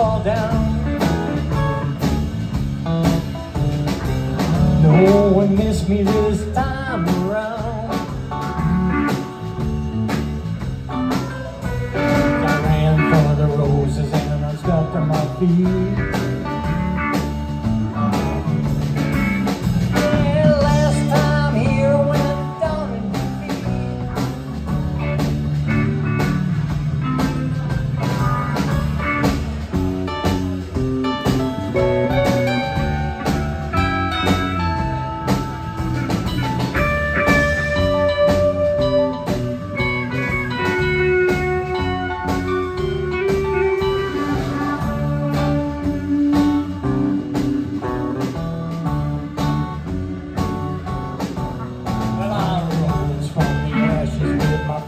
fall down. No one missed me this time around. I ran for the roses and I stepped on my feet.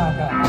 Ada.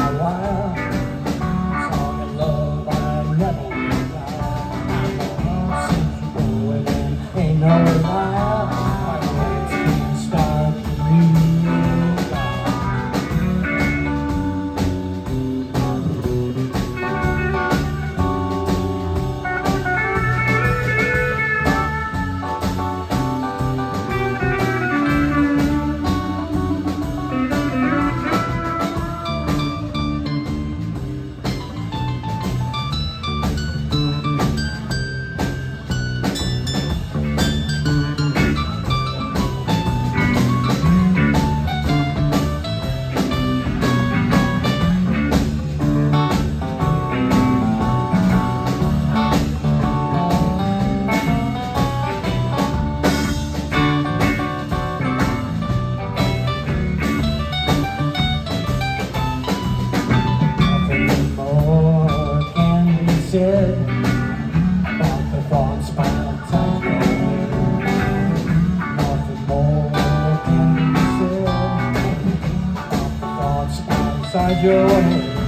I joy.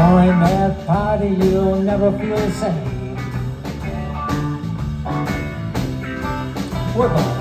Join that party you'll never feel the same. We're